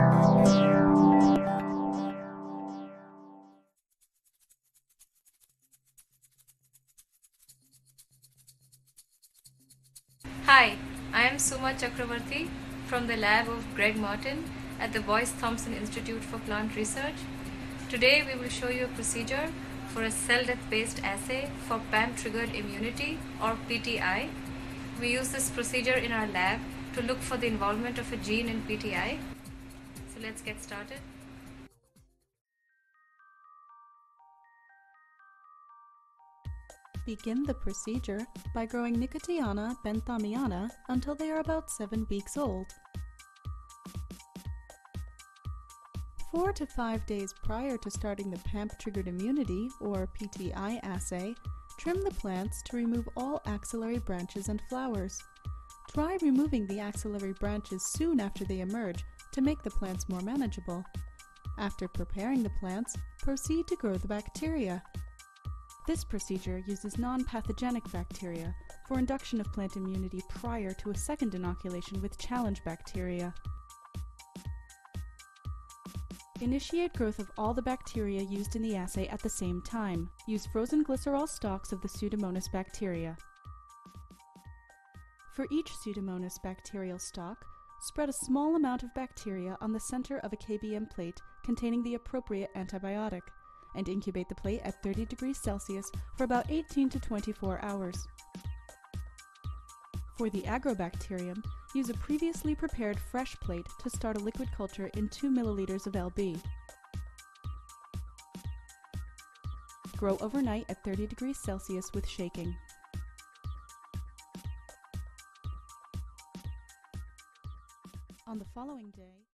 Hi, I am Suma Chakravarthy from the lab of Greg Martin at the Boyce Thompson Institute for Plant Research. Today we will show you a procedure for a cell death based assay for PAMP triggered immunity or PTI. We use this procedure in our lab to look for the involvement of a gene in PTI. Let's get started. Begin the procedure by growing Nicotiana benthamiana until they are about 7 weeks old. Four to five days prior to starting the PAMP-triggered immunity, or PTI assay, trim the plants to remove all axillary branches and flowers. Try removing the axillary branches soon after they emerge to make the plants more manageable. After preparing the plants, proceed to grow the bacteria. This procedure uses non-pathogenic bacteria for induction of plant immunity prior to a second inoculation with challenge bacteria. Initiate growth of all the bacteria used in the assay at the same time. Use frozen glycerol stocks of the Pseudomonas bacteria. For each Pseudomonas bacterial stock, spread a small amount of bacteria on the center of a KBM plate containing the appropriate antibiotic and incubate the plate at 30 degrees Celsius for about 18 to 24 hours. For the agrobacterium, use a previously prepared fresh plate to start a liquid culture in 2 milliliters of LB. Grow overnight at 30 degrees Celsius with shaking. On the following day,